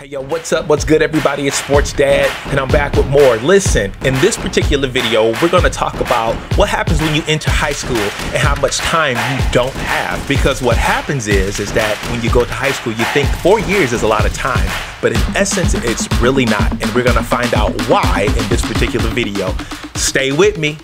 Hey yo, what's up? What's good, everybody? It's Sports Dad, and I'm back with more. Listen, in this particular video, we're gonna talk about what happens when you enter high school and how much time you don't have. Because what happens is, is that when you go to high school, you think four years is a lot of time, but in essence, it's really not. And we're gonna find out why in this particular video. Stay with me.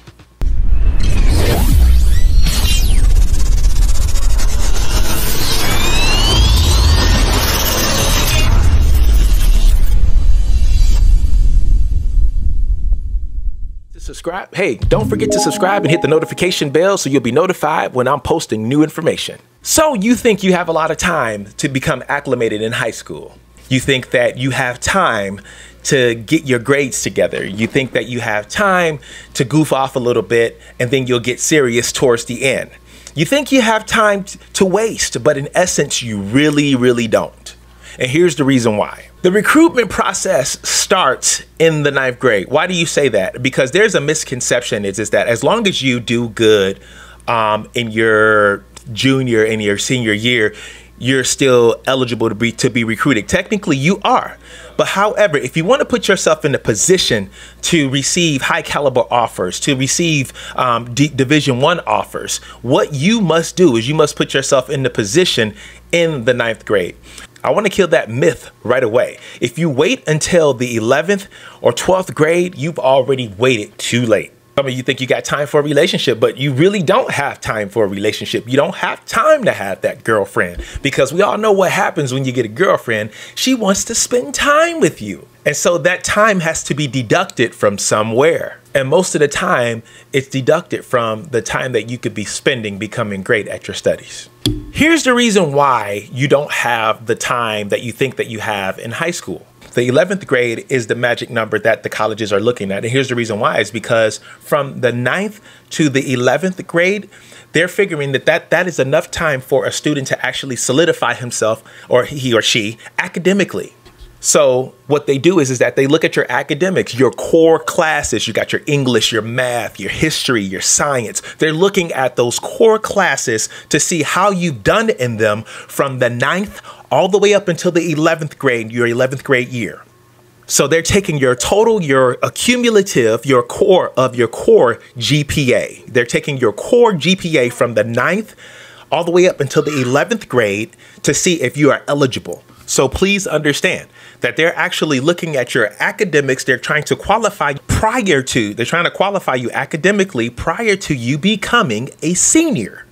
Subscribe. Hey, don't forget to subscribe and hit the notification bell so you'll be notified when I'm posting new information. So you think you have a lot of time to become acclimated in high school. You think that you have time to get your grades together. You think that you have time to goof off a little bit and then you'll get serious towards the end. You think you have time to waste, but in essence, you really, really don't. And here's the reason why. The recruitment process starts in the ninth grade. Why do you say that? Because there's a misconception is, is that as long as you do good um, in your junior and your senior year, you're still eligible to be to be recruited. Technically, you are. But however, if you want to put yourself in a position to receive high caliber offers, to receive um, D- Division One offers, what you must do is you must put yourself in the position in the ninth grade. I want to kill that myth right away. If you wait until the 11th or 12th grade, you've already waited too late. Some of you think you got time for a relationship, but you really don't have time for a relationship. You don't have time to have that girlfriend because we all know what happens when you get a girlfriend. She wants to spend time with you. And so that time has to be deducted from somewhere. And most of the time, it's deducted from the time that you could be spending becoming great at your studies. Here's the reason why you don't have the time that you think that you have in high school. The 11th grade is the magic number that the colleges are looking at. And here's the reason why is because from the 9th to the 11th grade, they're figuring that, that that is enough time for a student to actually solidify himself or he or she academically. So what they do is, is that they look at your academics, your core classes. You got your English, your math, your history, your science. They're looking at those core classes to see how you've done in them from the ninth all the way up until the 11th grade, your 11th grade year. So they're taking your total, your accumulative, your core of your core GPA. They're taking your core GPA from the ninth all the way up until the 11th grade to see if you are eligible. So please understand that they're actually looking at your academics. They're trying to qualify prior to, they're trying to qualify you academically prior to you becoming a senior.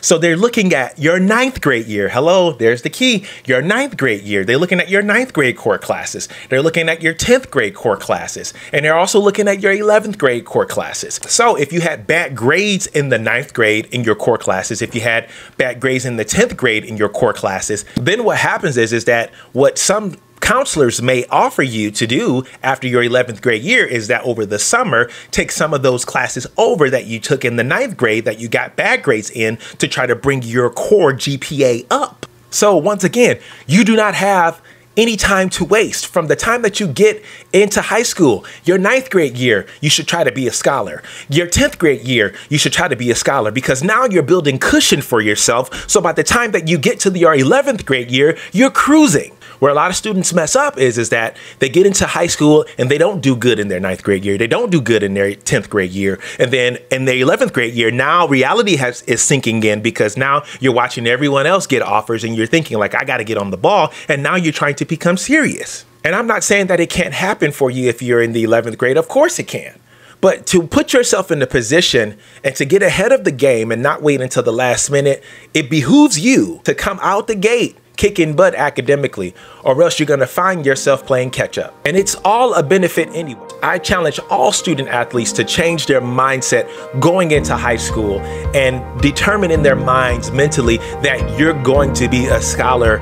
So they're looking at your ninth grade year. Hello, there's the key. Your ninth grade year. They're looking at your ninth grade core classes. They're looking at your 10th grade core classes. And they're also looking at your 11th grade core classes. So if you had bad grades in the ninth grade in your core classes, if you had bad grades in the 10th grade in your core classes, then what happens is, is that what some counselors may offer you to do after your 11th grade year is that over the summer, take some of those classes over that you took in the ninth grade that you got bad grades in to try to bring your core GPA up. So, once again, you do not have any time to waste. From the time that you get into high school, your ninth grade year, you should try to be a scholar. Your 10th grade year, you should try to be a scholar because now you're building cushion for yourself. So by the time that you get to your 11th grade year, you're cruising. Where a lot of students mess up is, is that they get into high school and they don't do good in their ninth grade year. They don't do good in their 10th grade year. And then in their 11th grade year, now reality has is sinking in because now you're watching everyone else get offers and you're thinking like, I got to get on the ball. And now you're trying to become serious. And I'm not saying that it can't happen for you if you're in the 11th grade. Of course it can. But to put yourself in the position and to get ahead of the game and not wait until the last minute, it behooves you to come out the gate kicking butt academically, or else you're to find yourself playing catch up. And it's all a benefit anyway. I challenge all student athletes to change their mindset going into high school and determine in their minds mentally that you're going to be a scholar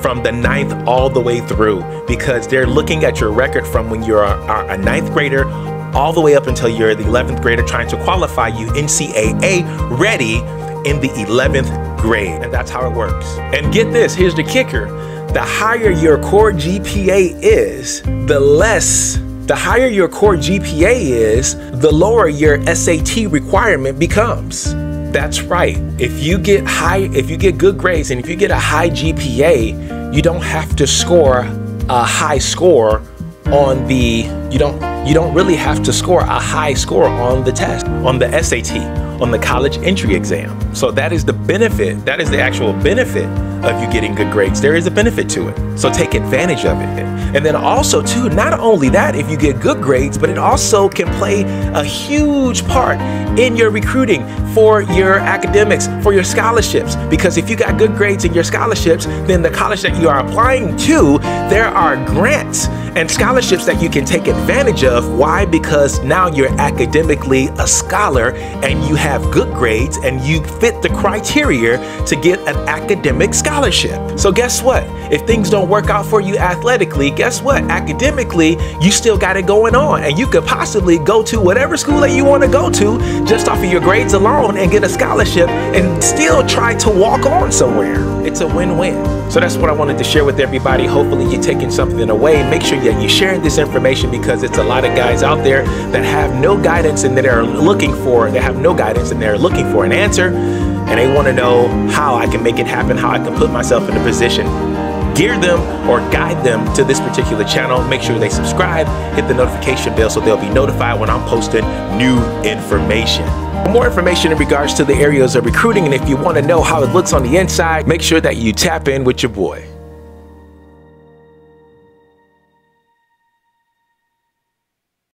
from the ninth all the way through because they're looking at your record from when you're a, a ninth grader all the way up until you're the 11th grader trying to qualify you NCAA ready in the 11th grade. And that's how it works. And get this here's the kicker the higher your core GPA is, the less the higher your core GPA is, the lower your SAT requirement becomes. That's right. If you get high, if you get good grades and if you get a high GPA, you don't have to score a high score on the you don't you don't really have to score a high score on the test on the SAT on the college entry exam. So that is the benefit that is the actual benefit of you getting good grades. There is a benefit to it. So take advantage of it. And then also too not only that if you get good grades but it also can play a huge part in your recruiting for your academics for your scholarships. Because if you got good grades in your scholarships then the college that you are applying to there are grants and scholarships that you can take advantage of. Why? Because now you're academically a scholar and you have good grades and you fit the criteria to get an academic scholarship. So, guess what? If things don't work out for you athletically, guess what? Academically, you still got it going on and you could possibly go to whatever school that you want to go to just off of your grades alone and get a scholarship and still try to walk on somewhere. It's a win win. So, that's what I wanted to share with everybody. Hopefully, you're taking something away. Make sure that you're sharing this information because it's a lot of guys out there that have no guidance and that are looking for, they have no guidance and they're looking for an answer and they want to know how I can make it happen, how I can put myself in a position gear them or guide them to this particular channel, make sure they subscribe, hit the notification bell so they'll be notified when I'm posting new information. For more information in regards to the areas of recruiting and if you want to know how it looks on the inside, make sure that you tap in with your boy.